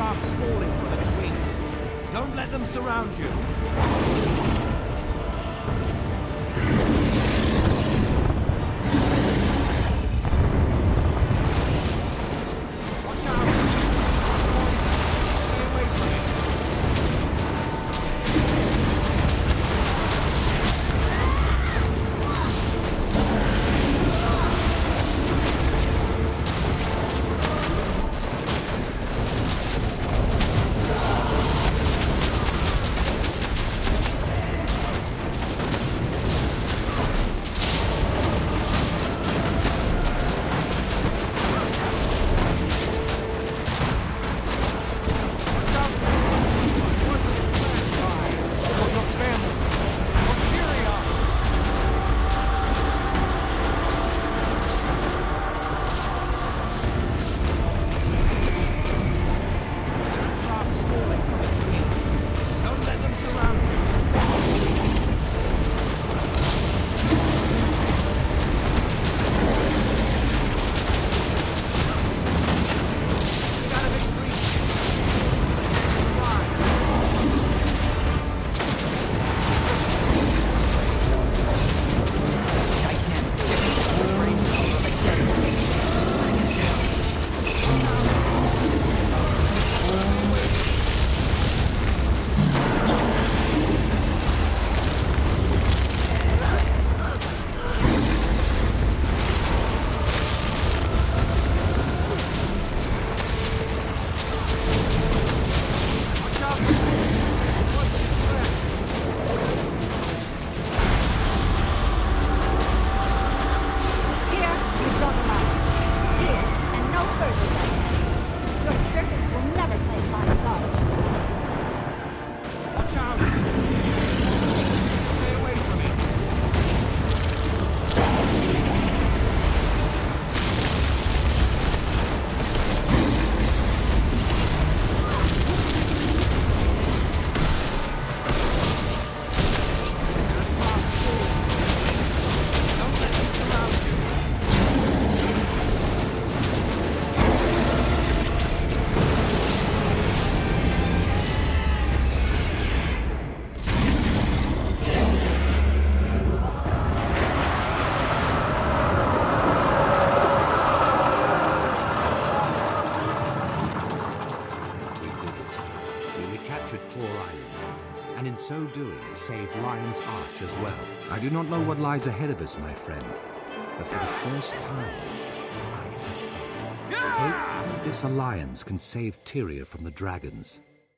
falling from its wings. Don't let them surround you. Claw Island, and in so doing, saved Lion's Arch as well. I do not know what lies ahead of us, my friend, but for the first time, I. Hope this alliance can save Tyria from the dragons.